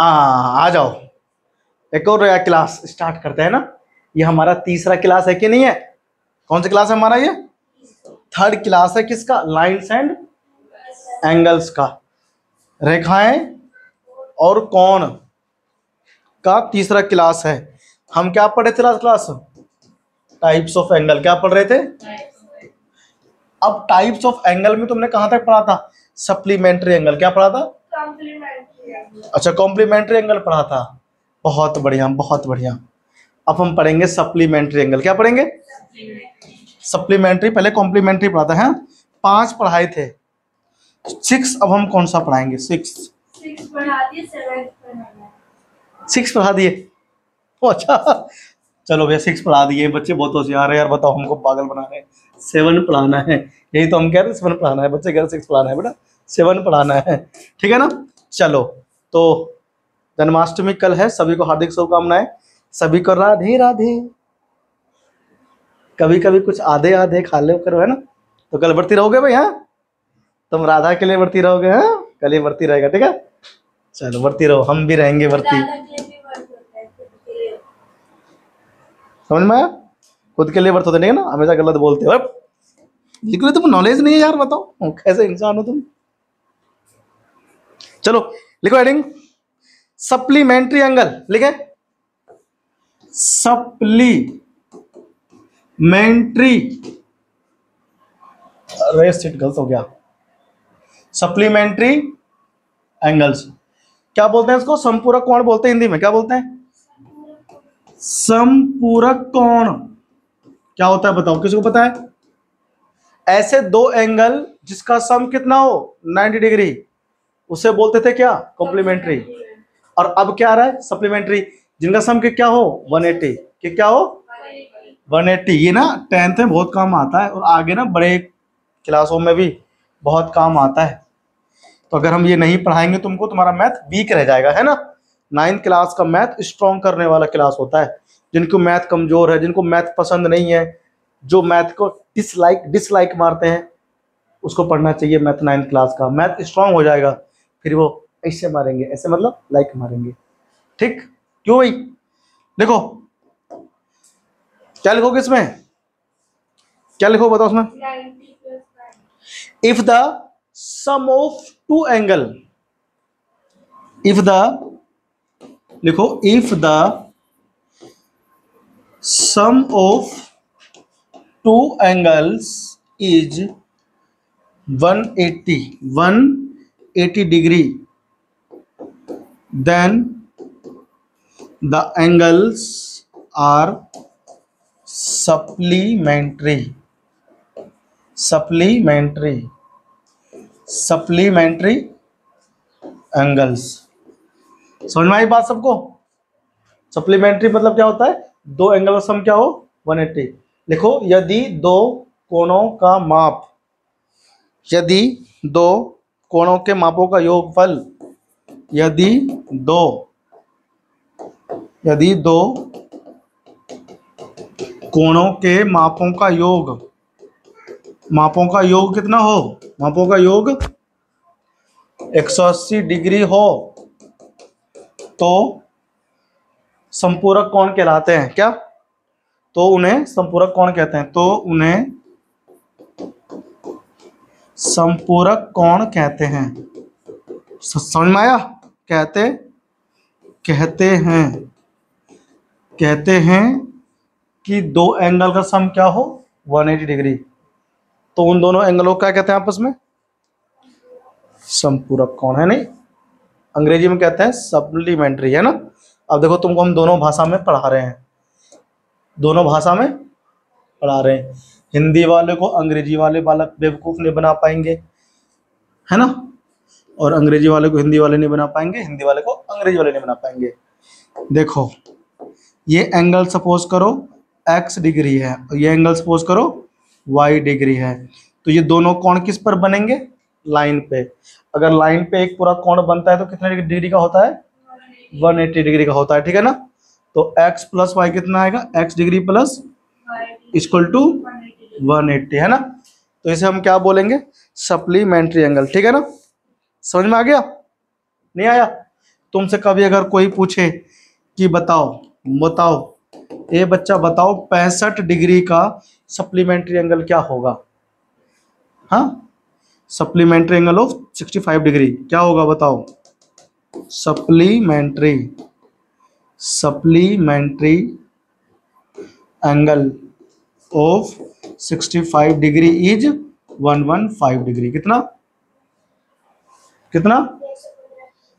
आ, आ जाओ। एक और नया क्लास स्टार्ट करते हैं ना। ये हमारा तीसरा क्लास है कि नहीं है? कौन सा क्लास है हमारा ये? थर्ड क्लास है किसका? लाइन्स एंड एंगल्स का। रेखाएँ और कौन का तीसरा क्लास है। हम क्या पढ़े थे last class types of angle क्या पढ़ रहे थे? अब टाइप्स ऑफ़ एंगल में तुमने कहाँ तक पढ़ा था? सप्लीमेंट्री एंगल क्या पढ़ा था? अच्छा कॉम्प्लीमेंट्री एंगल पढ़ा था। बहुत बढ़िया बहुत बढ़िया। अब हम पढ़ेंगे सप्लीमेंट्री एंगल क्या पढ़ेंगे? सप्लीमेंट्री पहले कॉम्प्लीमेंट्री पढ़ा था है। पाँच पढ़ाए थे। सिक्स अब हम कौन सा पढ़ाएँगे? सिक्स सिक्स पढ़ा दिए ओ अच्छा। चलो भैया सिक्स पढ़ा दिए। बच्चे बहुत होशियार है। यार बताओ हमको पागल बना रहे हैं। सेवन पढ़ाना है। यही तो हम कह रहे हैं सेवन पढ़ाना है। बच्चे कह रहे सिक्स पढ़ाना है। बेटा सेवन पढ़ाना है। ठीक है ना? चलो। तो जन्माष्टमी कल है, सभी को हार्दिक शुभकामनाएँ। सभी को राधे राधे। कभी कभी कुछ आधे आधे खा ले, करो, है ना? तो कल बढ़ती रहोगे भाई हाँ? तुम राधा के लिए बढ़ती रहोगे हाँ? कल ही बढ़ती रहेगा, ठीक है? चलो बढ़ती रहो, हम भी रहेंगे बढ़ती समझ में खुद के लिए वर्त होते ना? हमेशा गलत बोलते हो बिल्कुल तुम नॉलेज नहीं है यार, बताओ। कैसे इंसान हो तुम? चलो लिखो हेडिंग सप्लीमेंट्री एंगल लिखे? सप्लीमेंट्री रेस्ट इट गलत हो गया। सप्लीमेंट्री एंगल्स क्या बोलते हैं इसको? संपूरक कोण बोलते हैं हिंदी में? क्या बोलते हैं? संपूरक कोण। क्या होता है बताओ, किसी को पता है? ऐसे दो एंगल जिसका सम कितना हो? 90 डिग्री उसे बोलते थे क्या? कॉम्प्लीमेंट्री और अब क्या आ रहा है? सप्लीमेंट्री जिनका सम के क्या हो? 180 कि क्या हो? 180 ये ना टेंथ में बहुत काम आता है और आगे ना बड़े क्लासों में भी बहुत काम आता है। तो अगर हम ये नहीं पढ़ाएँगे तुमको, तुम्हारा मैथ वीक रह जाएगा, है ना? नाइन्थ क्लास का मैथ स्ट्रॉन्ग करने वाला क्लास होता है। जिनको मैथ कमज़ोर है, जिनको मैथ पसंद नहीं है, जो मैथ को डिसलाइक डिसलाइक मारते हैं, उसको पढ़ना चाहिए मैथ नाइन्थ क्लास का। मैथ स्ट्रांग हो जाएगा। फिर वो ऐसे मारेंगे, ऐसे मतलब लाइक मारेंगे। ठीक? क्यों भाई? देखो। क्या लिखोगे इसमें? क्या लिखो बताओ उसमें if the sum of two angle if the लिखो if the sum of two angles is 180 180 degree then the angles are supplementary supplementary supplementary angles समझ में आई बात सबको सप्लीमेंट्री मतलब क्या होता है दो एंगल का सम क्या हो 180 लिखो यदि दो कोणों का माप यदि दो कोणों के मापों का योगफल? यदि दो यदि दो कोणों के मापों का योग, मापों का योग कितना हो? मापों का योग 180 डिग्री हो तो संपूरक कौन कहलाते हैं क्या? तो उन्हें संपूरक कौन कहते हैं। तो उन्हें संपूरक कौन कहते हैं? समझ में आया? कहते कहते हैं। कहते हैं कि दो एंगल का सम क्या हो? 180 डिग्री। तो उन दोनों एंगलों का कहते हैं आपस में? संपूरक कौन है? नहीं। अंग्रेज़ी में कहते हैं सप्लीमेंट्री है ना? अब देखो तुमको हम दोनों भाषा में पढ़ा रहे हैं। दोनों भाषा में पढ़ा रहे हैं। हिंदी वाले को, अंग्रेज़ी वाले बालक बेवकूफ़ नहीं बना पाएँगे। है ना? और अंग्रेज़ी वाले को हिंदी वाले नहीं बना पाएँगे, हिंदी वाले को अंग्रेज़ी वाले नहीं बना पाएँगे। देखो, ये एंगल सपोज़ करो एक्स डिग्री है। और ये एंगल सपोज़ करो वाई डिग्री है। तो ये दोनों कोण किस पर बनेंगे? लाइन पे। अगर लाइन पे एक पूरा कोण बनता है तो कितने डिग्री का होता है? 180 डिग्री का होता है, ठीक है ना? तो x प्लस वाई कितना आएगा? x degree plus equal to 180 है ना? तो इसे हम क्या बोलेंगे? सप्लीमेंट्री एंगल, ठीक है ना? समझ में आ गया? नहीं आया? तुमसे कभी अगर कोई पूछे कि बताओ बताओ ये बच्चा बताओ पैंसठ डिग्री का सप्लीमेंट्री एंगल क्या होगा? हाँ? सप्लीमेंट्री एंगल ऑफ़ 65 डिग्री, क्या होगा बताओ? Supplementary supplementary angle of 65 degree is 115 degree. कितना? कितना?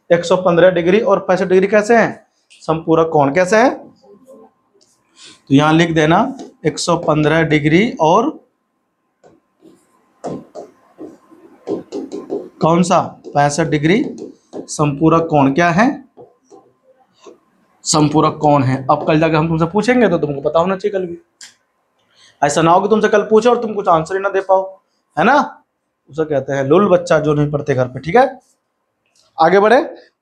115 डिग्री। और पैंसठ डिग्री कैसे हैं? संपूरक कोण कैसे है? तो यहाँ लिख देना 115 डिग्री और कौन सा? पैंसठ डिग्री। संपूरक कोण क्या है? संपूरक कौन है। अब कल जाकर हम तुमसे पूछेंगे तो तुमको पता होना चाहिए कल भी। ऐसा ना हो कि तुमसे कल पूछे और तुम कुछ आंसर ही ना दे पाओ। है ना? उसे कहते हैं लुल बच्चा जो नहीं पढ़ते घर पे, ठीक है? आगे बढ़े।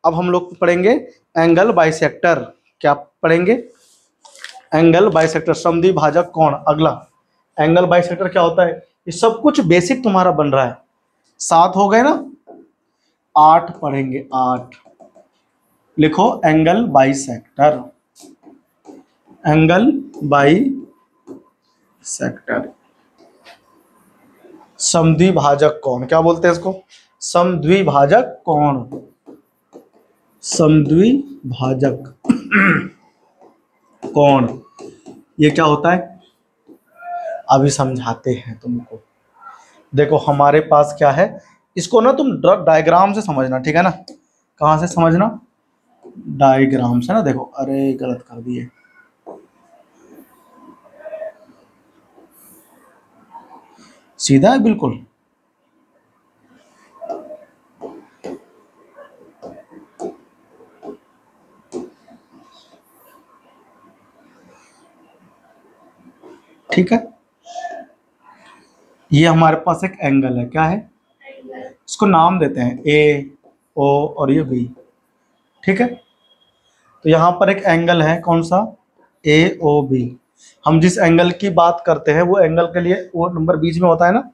अब हम लोग पढ़ेंगे एंगल बाइसेक्टर क्या पढ़ेंगे? एंगल बाइसेक्टर समधि भाजक कौन? अगला। एंगल बाइसेक्टर क्या होता है? ये सब कुछ बेसिक तुम्हारा बन रहा है। सात हो गए ना? आठ पढ़ेंगे, आठ। लिखो angle bisector angle bisector समद्विभाजक कौन? क्या बोलते हैं इसको? समद्विभाजक कौन? समद्विभाजक कौन? ये क्या होता है? अभी समझाते हैं तुमको। देखो, हमारे पास क्या है? इसको ना तुम डायग्राम से समझना, ठीक है ना? कहाँ से समझना? डायग्राम से ना, देखो। अरे, गलत कर दिए। सीधा है, बिल्कुल। ठीक है? ये हमारे पास एक एंगल है, क्या है? इसको नाम देते हैं ए ओ और ये बी ठीक है? तो यहाँ पर एक एंगल है, कौन सा? ए ओ बी हम जिस एंगल की बात करते हैं, वो एंगल के लिए वो नंबर बीच में होता है ना?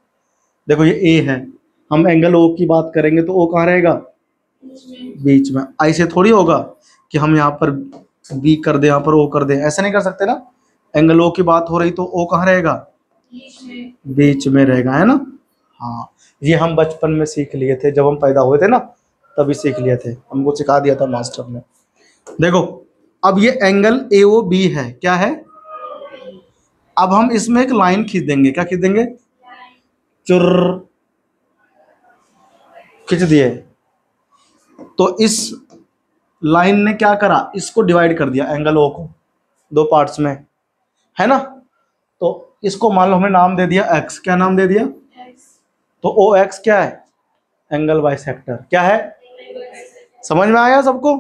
देखो ये ए है। हम एंगल ओ की बात करेंगे तो ओ कहाँ रहेगा? बीच में। ऐसे थोड़ी होगा कि हम यहाँ पर बी कर दे, यहाँ पर ओ कर दे। ऐसा नहीं कर सकते ना? एंगल ओ की बात हो रही तो ओ कहाँ रहेगा? बीच में रहेगा, है ना? हाँ। ये हम बचपन में सीख लिए थे। जब हम पैदा हुए थे ना, तभी सीख लिए थे। हमको सिखा दिया था मास्टर ने। देखो, अब ये एंगल ए ओ बी है। क्या है? अब हम इसमें एक लाइन खींच देंगे क्या खींच देंगे चुर। खींच दिए। तो इस लाइन ने क्या करा? इसको डिवाइड कर दिया एंगल ओ को दो पार्ट्स में। है ना? तो इसको मान लो हमने नाम दे दिया एक्स क्या नाम दे दिया? तो ओ एक्स क्या है? एंगल बाई सेक्टर क्या है? समझ में आया सबको?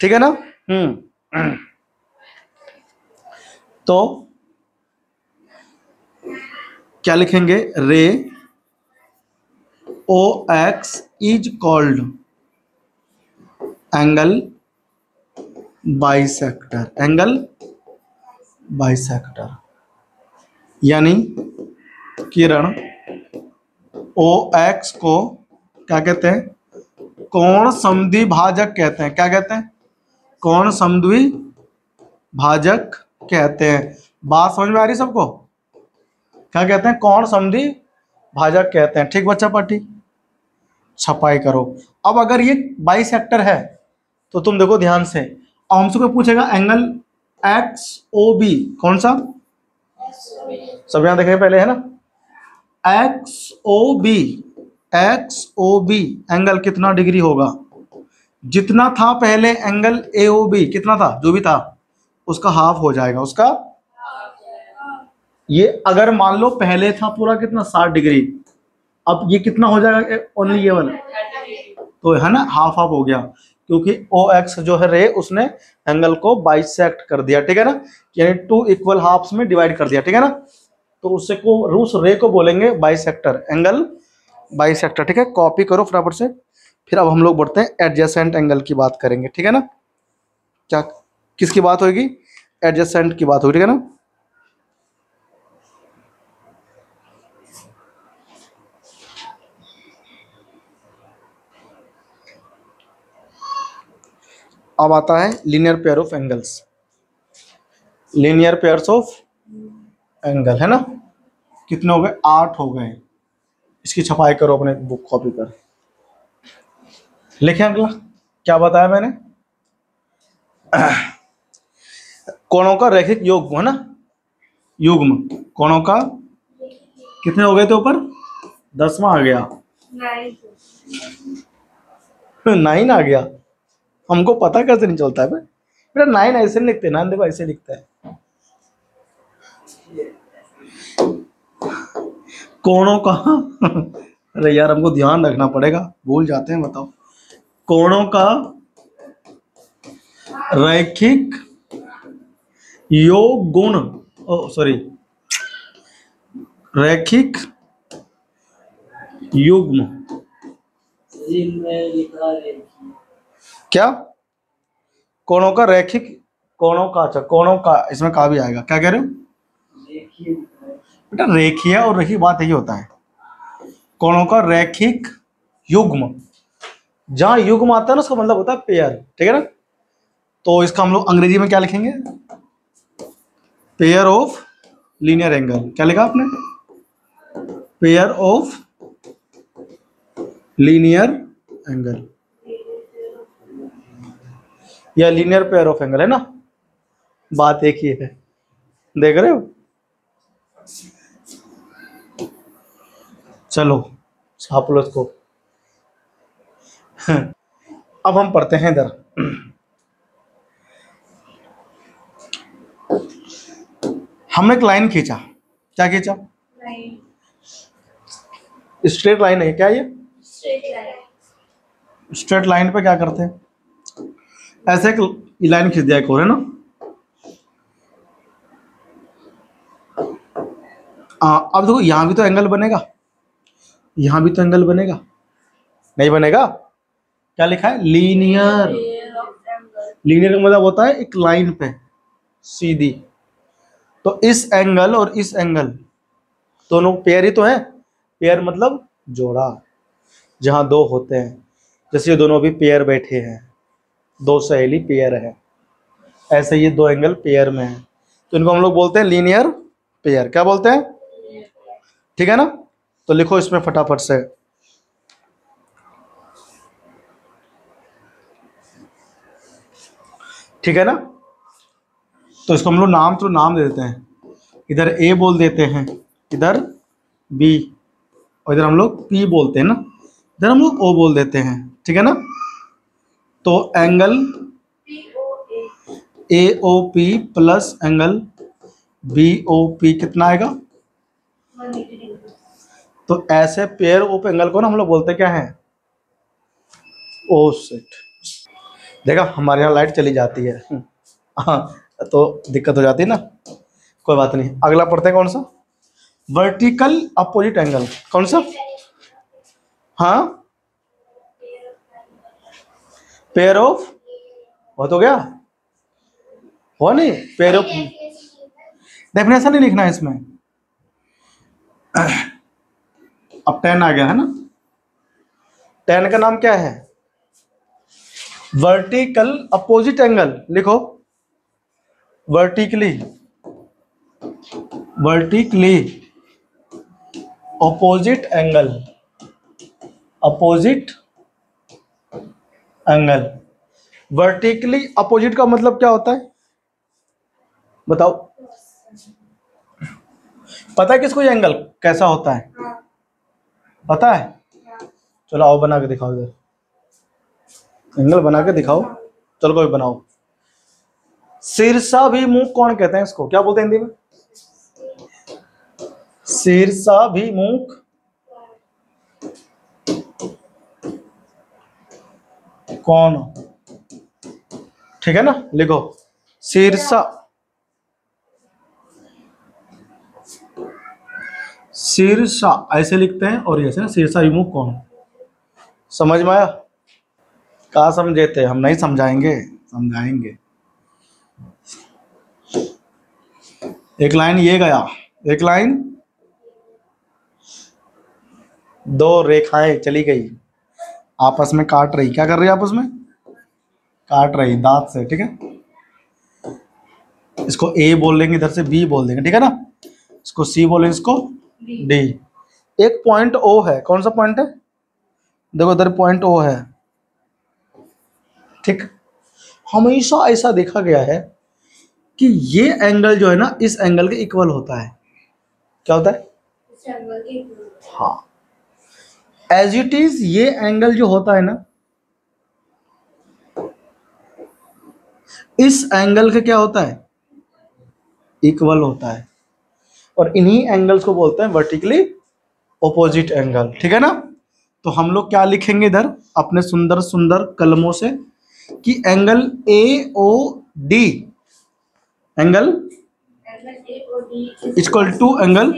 ठीक है ना? हम्म। तो क्या लिखेंगे? Ray, O, X, is called angle bisector. Angle bisector. यानी किरण ओ, एक्स को क्या कहते हैं? कोण समद्वि भाजक कहते हैं। क्या कहते हैं? कोण समद्वि भाजक कहते हैं। बात समझ में आ रही सबको? क्या कहते हैं? कौन समझी? भाजक कहते हैं। ठीक बच्चा पार्टी छपाई करो। अब अगर ये बाई सेक्टर है तो तुम देखो ध्यान से। अब हमसे कोई पूछेगा एंगल एक्स ओ बी कौन सा? सब यहाँ देखेंगे पहले, है ना? X O B X O B angle कितना डिग्री होगा? जितना था पहले एंगल ए ओ बी कितना था? जो भी था, उसका हाफ़ हो जाएगा, उसका? ये अगर मान लो पहले था पूरा कितना, साठ डिग्री, अब ये कितना हो जाएगा ओनली ये वाला। तो है ना हाफ़ हाफ़ हो गया, क्योंकि ओ एक्स जो है रे, उसने एंगल को बाइसेक्ट कर दिया, ठीक है ना? यानी टू इक्वल हाफ़ में डिवाइड कर दिया, ठीक है ना? तो उससे को रूस रे को बोलेंगे बाइसेक्टर एंगल बाइसेक्टर ठीक है? कॉपी करो फटाफट से। फिर अब हम लोग बढ़ते हैं एडजेसेंट एंगल की बात करेंगे, ठीक है ना? क्या, किसकी बात होगी? एडजेसेंट की बात होगी, ठीक है ना? अब आता है linear pair of angles linear pairs of angle है ना? कितने हो गए? आठ हो गए। इसकी छपाई करो अपने बुक कॉपी पर। लिखे अगला? क्या बताया मैंने? कोणों का रैखिक योग है ना? युग्म। कोणों का? कितने हो गए थे ऊपर? दसवां आ गया। नाइन आ गया। हमको पता कैसे नहीं चलता है बेटा नाइन ऐसे नहीं लिखते नाइन देखो ऐसे लिखता है। कोणों का? अरे यार, हमको ध्यान रखना पड़ेगा। भूल जाते हैं, बताओ। कोणों का रैखिक योग गुण? ओ सॉरी रैखिक युग्म। क्या? कोणों का रैखिक? कोणों का अच्छा कोणों का, इसमें का भी आएगा। क्या कह रहे हो? बेटा, रेखीय और रेखी बात यही होता है। कोणों का रैखिक युग्म। जहाँ युग्म आता है ना, उसका मतलब होता है पेयर ठीक है ना? तो इसका हम लोग अंग्रेज़ी में क्या लिखेंगे? पेयर ऑफ़ लीनियर एंगल क्या लिखा आपने? पेयर ऑफ़ लीनियर एंगल या लीनियर पेयर ऑफ़ एंगल है ना? बात एक ही है। देख रहे हो? चलो छाप लो इसको अब हम पढ़ते हैं इधर। हमने एक लाइन खींचा। क्या खींचा? स्ट्रेट लाइन है क्या ये? स्ट्रेट लाइन पे क्या करते हैं? ऐसे एक लाइन खींच दिया एक और है ना? आ, अब देखो यहाँ भी तो एंगल बनेगा। यहाँ भी तो एंगल बनेगा। नहीं बनेगा? क्या लिखा है? लीनियर लीनियर का मतलब होता है एक लाइन पे सीधी। तो इस एंगल और इस एंगल दोनों तो पेयर ही तो है। पेयर मतलब जोड़ा जहाँ दो होते हैं। जैसे ये दोनों भी पेयर बैठे हैं। दो सहेली पेयर है। ऐसे ये दो एंगल पेयर में है। तो इनको हम लोग बोलते हैं लीनियर पेयर क्या बोलते हैं? ठीक है ना? तो लिखो इसमें फटाफट से। ठीक है ना? तो इसको हम लोग नाम तो नाम दे देते हैं। इधर ए बोल देते हैं, इधर बी और इधर हम लोग पी बोलते हैं ना? इधर हम लोग ओ बोल देते हैं। ठीक है ना? तो angle A O P plus angle B O P कितना आएगा? तो ऐसे पेयर ऑफ़ एंगल को ना हम लोग बोलते क्या है? ओ सेट देखा, हमारे यहाँ लाइट चली जाती है। हाँ तो दिक्कत हो जाती है ना? कोई बात नहीं। अगला पढ़ते कौन सा? वर्टिकल अपोजिट एंगल कौन सा? हाँ? पेयर ऑफ़ बहुत हो गया? हो नहीं? पेयर ऑफ़ डेफिनेशन नहीं लिखना है इसमें। अब टेन आ गया, है ना? टेन का नाम क्या है? वर्टिकल अपोजिट एंगल लिखो। Vertically vertically opposite angle opposite angle vertically opposite का मतलब क्या होता है? बताओ। पता है किसको एंगल कैसा होता है? पता है? चलो आओ बना के दिखाओ इधर। एंगल बना के दिखाओ। चलो कोई बनाओ। शीर्षा भी मुख कौन कहते हैं इसको? क्या बोलते हैं हिंदी में? शीर्षा भी मुख कौन? ठीक है ना? लिखो। शीर्षा। शीर्षा, ऐसे लिखते हैं और ऐसे ना शीर्षा विमुख कौन? समझ में आया? कहा समझे थे हम नहीं समझाएँगे। समझाएँगे। एक लाइन ये गया। एक लाइन। दो रेखाएँ चली गई। आपस में काट रही। क्या कर रही है आपस में? काट रही दांत से ठीक है? इसको ए बोल देंगे इधर से बी बोल देंगे ठीक है ना? इसको सी बोलेंगे इसको डी एक पॉइंट ओ है। कौन सा पॉइंट है? देखो इधर पॉइंट ओ है। ठीक? हमेशा ऐसा देखा गया है कि ये एंगल जो है ना इस एंगल के इक्वल होता है। क्या होता है? इस एंगल के हाँ। एज इट इज़ ये एंगल जो होता है ना इस एंगल का क्या होता है? इक्वल होता है। और इन्हीं एंगल्स को बोलते हैं वर्टिकली ओपोजिट एंगल ठीक है ना? तो हम लोग क्या लिखेंगे इधर? अपने सुंदर सुंदर कलमों से कि angle A O D angle A equal to angle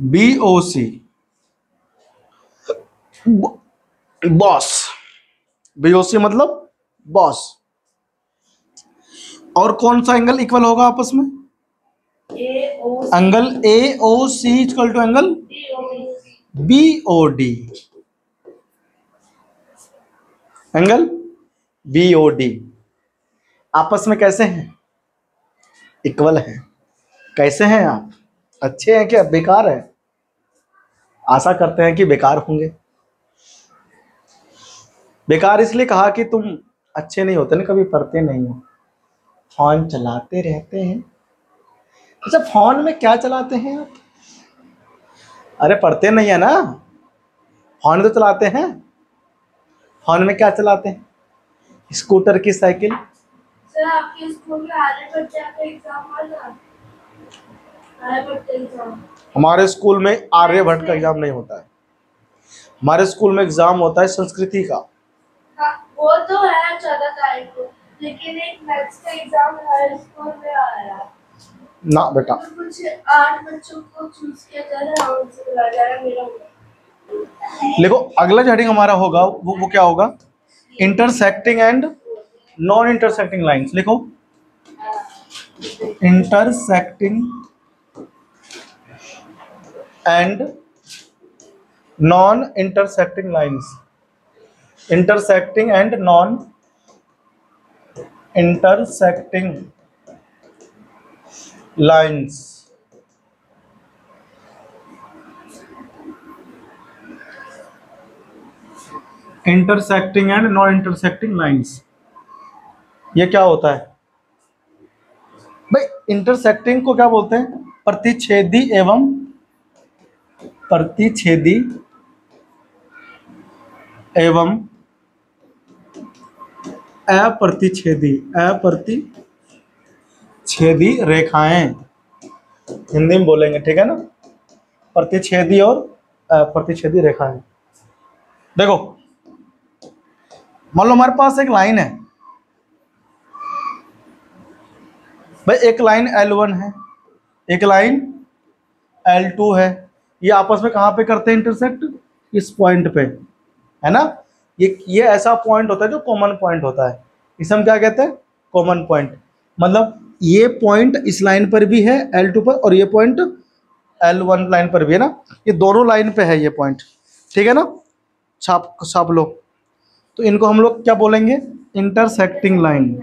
B O C boss B O C मतलब बॉस। और कौन सा एंगल इक्वल होगा आपस में? Angle A, O, C equal to angle B, O, D. Angle B, O, D. आपस में कैसे हैं? इक्वल हैं। कैसे हैं आप? अच्छे हैं क्या? बेकार है? आशा करते हैं कि बेकार होंगे। बेकार इसलिए कहा कि तुम अच्छे नहीं होते ना कभी पढ़ते नहीं हो। फ़ोन चलाते रहते हैं। अच्छा फ़ोन में क्या चलाते हैं आप? अरे पढ़ते नहीं है ना? फ़ोन तो चलाते हैं। फ़ोन में क्या चलाते हैं? स्कूटर की साइकिल। सर स्कूल में आर्यभट्ट का आर्यभट्ट एग्ज़ाम। हमारे स्कूल में आर्यभट्ट का एग्ज़ाम नहीं होता है। हमारे स्कूल में एग्ज़ाम होता है संस्कृति का। वो तो है चौदह तारीख को लेकिन एक मैथ्स का एग्ज़ाम हमारे स्कूल में आ रहा है। ना बेटा। तो कुछ आठ बच्चों को चूज़ किया जा रहा है उनसे बुलाया जा रहा है मेरा देखो अगला हेडिंग हमारा होगा वो वो क्या होगा? Intersecting and non intersecting lines लिखो। Intersecting and non intersecting lines intersecting and non intersecting lines intersecting and non intersecting lines ये क्या होता है? भाई इंटरसेक्टिंग को क्या बोलते हैं? प्रतिच्छेदी एवं प्रतिच्छेदी एवं अप्रतिच्छेदी अप्रतिच्छेदी रेखाएँ। हिंदी में बोलेंगे, ठीक है ना? प्रतिच्छेदी और अप्रतिच्छेदी रेखाएँ। देखो, मान लो हमारे पास एक लाइन है। भाई, एक लाइन L1 है, एक लाइन L2 है। ये आपस में कहाँ पे करते हैं इंटरसेक्ट इस पॉइंट पे, है ना? ये ये ऐसा पॉइंट होता है जो कॉमन पॉइंट होता है। इसे हम क्या कहते हैं? कॉमन पॉइंट मतलब ये पॉइंट इस लाइन पर भी है L2 पर, और ये पॉइंट L1 लाइन पर भी है ना? ये दोनों लाइन पे है ये पॉइंट ठीक है ना? छाप छाप लो। तो इनको हम लोग क्या बोलेंगे? इंटरसेक्टिंग लाइन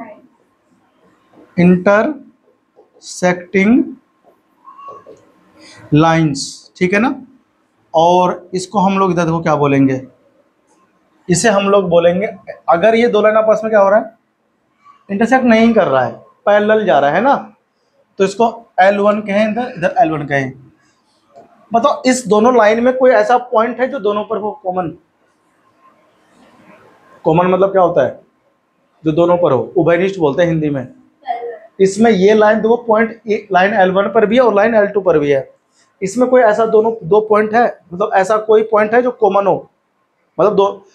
इंटरसेक्टिंग लाइंस ठीक है ना? और इसको हम लोग इधर देखो क्या बोलेंगे? इसे हम लोग बोलेंगे अगर ये दो लाइन आपस में क्या हो रहा है? इंटरसेक्ट नहीं कर रहा है पैरेलल जा रहा है ना? तो इसको L1 कहें इधर इधर L1 कहें। बताओ इस दोनों लाइन में कोई ऐसा पॉइंट है जो दोनों पर हो कॉमन कॉमन मतलब क्या होता है? जो दोनों पर हो उभयनिष्ठ बोलते हैं हिंदी में। इसमें ये लाइन दो पॉइंट लाइन L1 पर भी है और लाइन L2 पर भी है। इसमें कोई ऐसा दोनों दो पॉइंट है? मतलब ऐसा कोई पॉइंट है जो कॉमन हो? मतलब दो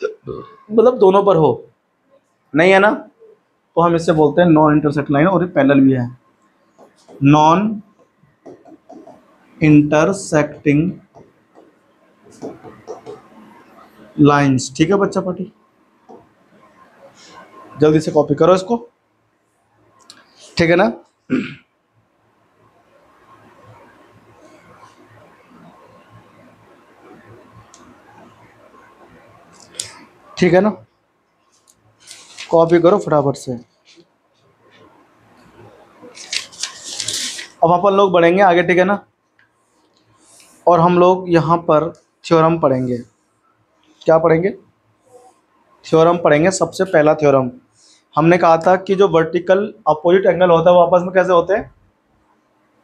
मतलब दोनों पर हो। नहीं है ना? तो हम इससे बोलते हैं नॉन इंटरसेक्ट लाइन और ये पैरेलल भी है। नॉन इंटरसेक्टिंग लाइंस ठीक है बच्चा पार्टी जल्दी से कॉपी करो इसको। ठीक है ना? ठीक है ना? कॉपी करो फटाफट से। अब अपन लोग बढ़ेंगे आगे ठीक है ना? और हम लोग यहाँ पर थ्योरम पढ़ेंगे। क्या पढ़ेंगे? थ्योरम पढ़ेंगे सबसे पहला थ्योरम हमने कहा था कि जो वर्टिकल अपोजिट एंगल होता है वो आपस में कैसे होते हैं?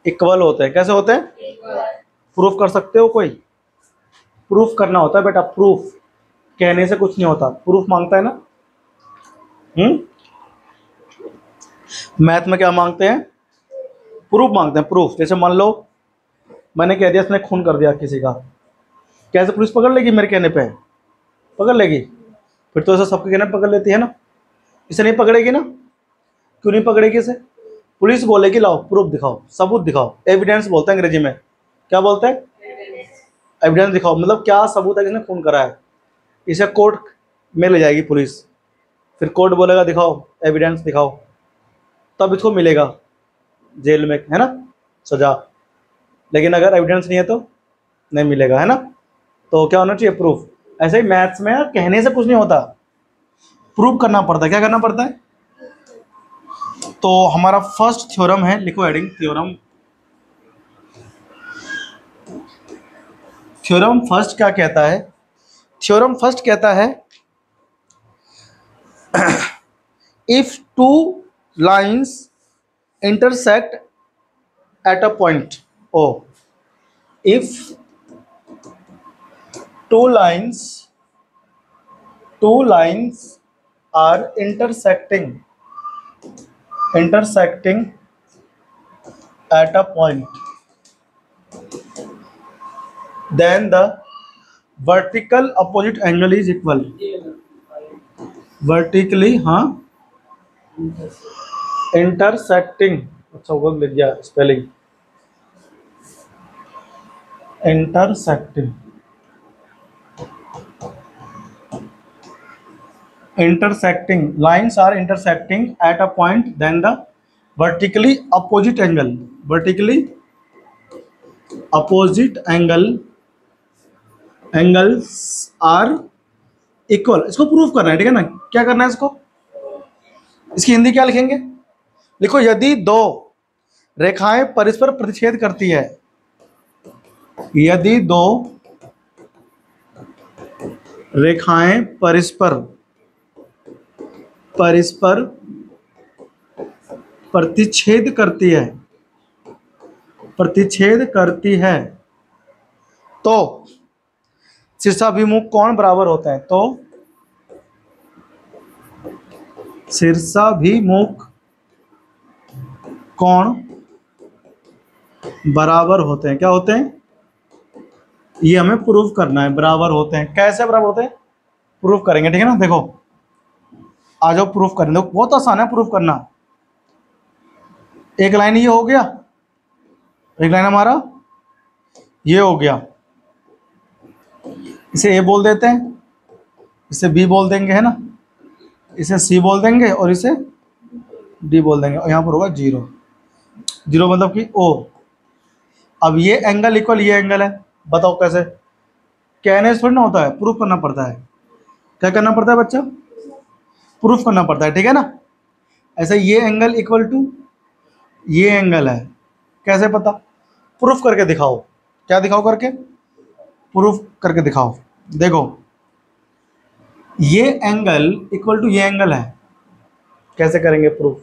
इक्वल होते हैं। कैसे होते हैं? प्रूफ कर सकते हो कोई? प्रूफ करना होता है बेटा प्रूफ कहने से कुछ नहीं होता। प्रूफ माँगता है ना? हम्म? मैथ में क्या मांगते हैं? प्रूफ मांगते हैं, प्रूफ। जैसे मान लो, मैंने कह दिया, इसने खून कर दिया किसी का। कैसे पुलिस पकड़ लेगी मेरे कहने पे? पकड़ लेगी। फिर तो ऐसा सबके कहने पकड़ लेती है ना? इसे नहीं पकड़ेगी ना? क्यों नहीं पकड़ेगी इसे? पुलिस बोलेगी लाओ, प्रूफ दिखाओ, सबूत दिखाओ। एविडेंस बोलते हैं अंग्रेज़ी में। क्या बोलते हैं? एविडेंस दिखाओ। मतलब क्या सबूत है किसने खून करा है? इसे कोर्ट में ले जाएगी पुलिस। फिर कोर्ट बोलेगा, दिखाओ एविडेंस दिखाओ। तब इसको मिलेगा जेल में, है ना? सजा। लेकिन अगर एविडेंस नहीं है तो नहीं मिलेगा, है ना? तो क्या होना चाहिए? प्रूफ ऐसे ही मैथ्स में कहने से कुछ नहीं होता। प्रूव करना पड़ता है। क्या करना पड़ता है? तो हमारा फ़र्स्ट थ्योरम है लिखो एडिंग थ्योरम थ्योरम फ़र्स्ट क्या कहता है? थ्योरम फ़र्स्ट कहता है if two lines intersect at a point O if two lines two lines are intersecting intersecting at a point then the vertical opposite angle is equal vertically हाँ? Intersecting अच्छा वो लिख गया spelling intersecting intersecting lines are intersecting at a point then the vertically opposite angle vertically opposite angle angles are equal इसको proof करना है, ठीक है ना? क्या करना है इसको? इसकी हिंदी क्या लिखेंगे? लिखो, यदि दो रेखाएँ परस्पर प्रतिच्छेद करती है, यदि दो रेखाएँ परस्पर परस्पर प्रतिच्छेद करती है, प्रतिच्छेद करती है तो शीर्षाभिमुख कौन बराबर होता है? तो शीर्षाभिमुख कौन बराबर होते हैं? क्या होते हैं? ये हमें प्रूफ करना है, बराबर होते हैं। कैसे बराबर होते हैं? प्रूफ करेंगे, ठीक है ना? देखो, आ जाओ प्रूफ करें देखो बहुत आसान है प्रूफ करना। एक लाइन ये हो गया। एक लाइन हमारा ये हो गया। इसे ए बोल देते हैं, इसे बी बोल देंगे, है ना? इसे सी बोल देंगे और इसे डी बोल देंगे, और यहाँ पर होगा ज़ीरो। ज़ीरो मतलब कि ओ। अब ये एंगल इक्वल ये एंगल है, बताओ कैसे? कहने से थोड़ी ना होता है? प्रूफ करना पड़ता है। क्या करना पड़ता है बच्चा? प्रूफ करना पड़ता है, ठीक है ना? ऐसा ये एंगल इक्वल टू ये एंगल है। कैसे पता? प्रूफ करके दिखाओ। क्या दिखाओ करके? प्रूफ करके दिखाओ। देखो, ये एंगल इक्वल टू ये एंगल है। कैसे करेंगे प्रूफ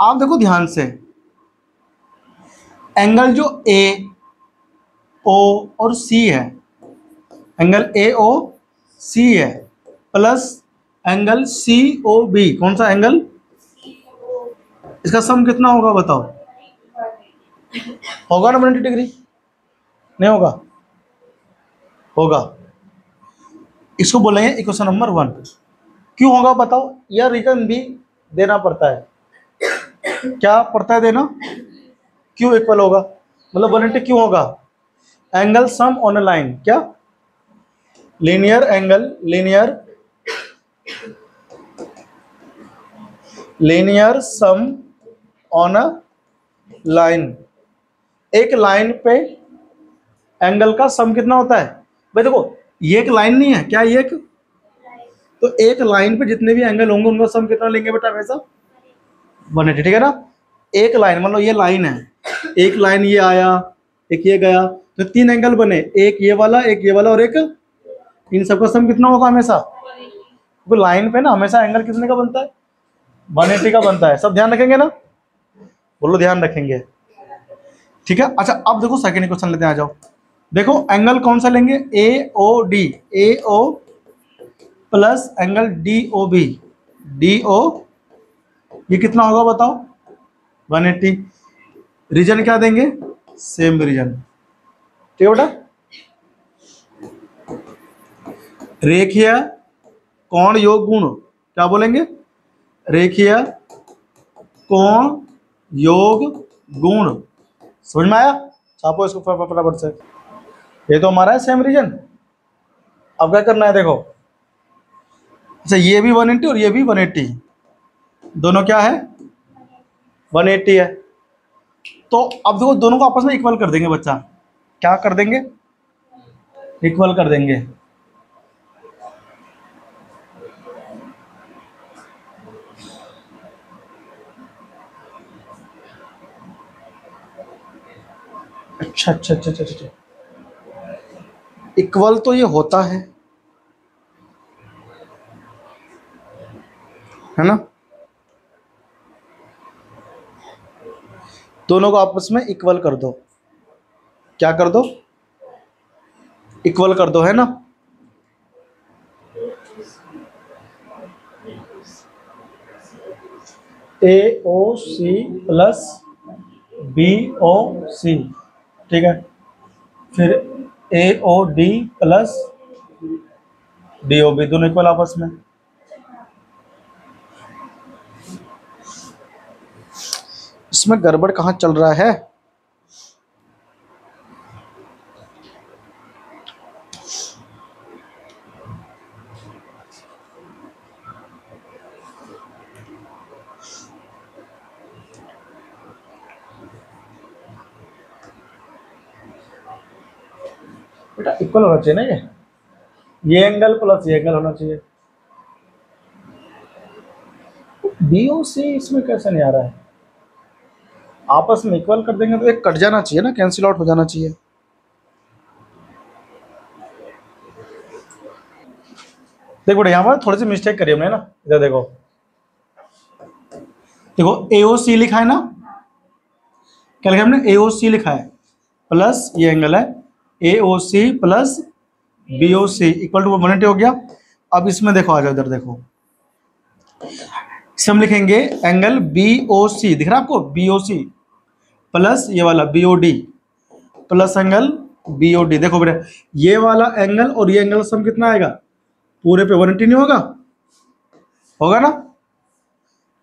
आप देखो ध्यान से। एंगल जो ए ओ और सी है एंगल ए ओ सी है plus angle C O B कौन सा एंगल इसका सम कितना होगा बताओ? होगा ना नाइन्टी डिग्री नहीं होगा? होगा। इसको बोलेंगे इक्वेशन नंबर वन क्यों होगा बताओ? यह रीजन भी देना पड़ता है। क्या पड़ता है देना? क्यों इक्वल होगा? मतलब एटी क्यों होगा? Angle sum on a line क्या? Linear angle linear linear sum on a line एक लाइन पे एंगल का सम कितना होता है? भाई देखो, ये एक लाइन नहीं है, क्या ये एक? तो एक लाइन पे जितने भी एंगल होंगे, उनका सम कितना लेंगे बेटा हमेशा वन एटी ठीक है ना? एक लाइन मतलब ये लाइन है, एक लाइन ये आया, एक ये गया तो तीन एंगल बने, एक ये वाला, एक ये वाला और एक, इन सबका सम कितना होगा हमेशा? तो लाइन पे ना हमेशा एंगल कितने का बनता है? वन एटी का बनता है, सब ध्यान रखेंगे ना? बोलो, ध्यान रखेंगे। ठीक है? अच्छा अब देखो सेकेंड क्वेश्चन लेते हैं, आ जाओ। देखो एंगल कौन सा लेंगे? A O D A O plus angle D O B D O ये कितना होगा बताओ? 180 रीजन क्या देंगे? सेम रीजन ठीक है बेटा? रेखीय कौन योग गुण, क्या बोलेंगे? रेखीय कोण योग गुण। समझ में आया? छापो इसको फटाफट से। ये तो हमारा है सेम रीजन अब क्या करना है, देखो। अच्छा ये भी 180 और ये भी 180 दोनों क्या है? 180 है। तो अब देखो, दोनों को आपस में इक्वल कर देंगे, बच्चा। क्या कर देंगे? इक्वल कर देंगे। अच्छा अच्छा अच्छा अच्छा अच्छा। इक्वल तो ये होता है। है ना? दोनों को आपस में इक्वल कर दो। क्या कर दो? इक्वल कर दो, है ना? A O C plus B O C ठीक है? फिर A O D plus D O B दोनों इक्वल आपस में। इसमें गड़बड़ कहाँ चल रहा है? बेटा इक्वल होना चाहिए ना ये ये एंगल प्लस ये एंगल होना चाहिए बी ओ सी इसमें कैसे नहीं आ रहा है? आपस में इक्वल कर देंगे तो एक कट जाना चाहिए ना कैंसिल आउट हो जाना चाहिए। देखो बेटा, यहाँ पर थोड़ी सी मिस्टेक करी हमने ना। इधर देखो। देखो ए सी लिखा है ना? क्या लिखा हमने? ए सी लिखा है। प्लस ये एंगल है। A O C plus B O C equal to one हो गया। अब इसमें देखो, आ जाओ इधर देखो। इसे हम लिखेंगे एंगल बी ओ सी दिख रहा है आपको? बी ओ सी प्लस ये वाला B O D plus angle B O D देखो बेटा, ये वाला एंगल और ये एंगल सम कितना आएगा? पूरे पे वन नहीं होगा? होगा ना?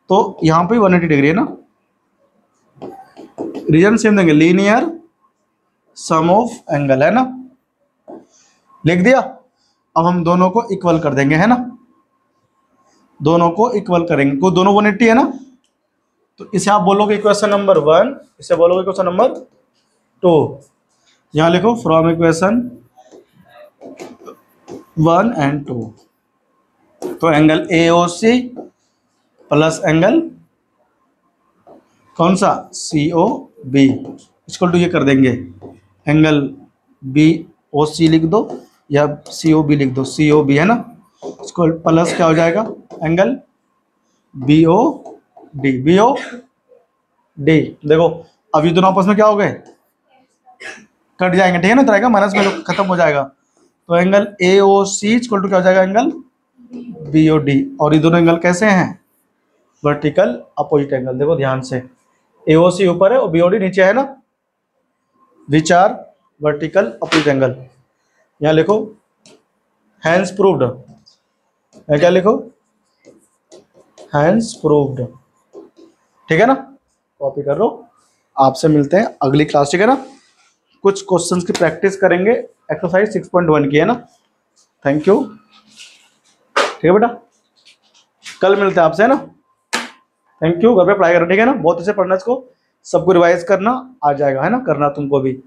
तो यहाँ पे वन डिग्री है ना? रीजन सेम देंगे लीनियर सम ऑफ़ एंगल है ना? लिख दिया? अब हम दोनों को इक्वल कर देंगे, है ना? दोनों को इक्वल करेंगे। को दोनों 180 है ना? तो इसे आप बोलोगे इक्वेशन नंबर वन इसे बोलोगे इक्वेशन नंबर टू यहाँ लिखो from equation one and two तो angle A O C plus angle कौन सा? सी ओ बी इसको टू ये कर देंगे। एंगल बी, ओ, सी लिख दो, या सी ओ बी लिख दो। सी ओ बी, है ना? इसको प्लस क्या हो जाएगा? Angle B O D. B O D. देखो अब ये दोनों आपस में क्या हो गए? कट जाएँगे, ठीक है ना? तरह का माइनस में खत्म हो जाएगा। तो angle A, O, C equal to क्या हो जाएगा? Angle B O D. और ये दोनों एंगल कैसे हैं? वर्टिकल अपोजिट एंगल देखो, ध्यान से। ए, ओ, सी ऊपर है और बी, ओ, डी नीचे है ना? Which are vertical opposite angle यहाँ लिखो हैंस प्रूव्ड क्या लिखो? हैंस प्रूव्ड ठीक है ना? कॉपी कर लो। आपसे मिलते हैं अगली क्लास ठीक है ना? कुछ क्वेश्चंस की प्रैक्टिस करेंगे। एक्सरसाइज सिक्स पॉइंट वन की, है ना? थैंक यू ठीक है बेटा? कल मिलते हैं आपसे, है ना? थैंक यू घर पे पढ़ाई करना, ठीक है ना? बहुत अच्छे पढ़ना इसको सबको रिवाइज करना आ जाएगा है ना? करना तुमको भी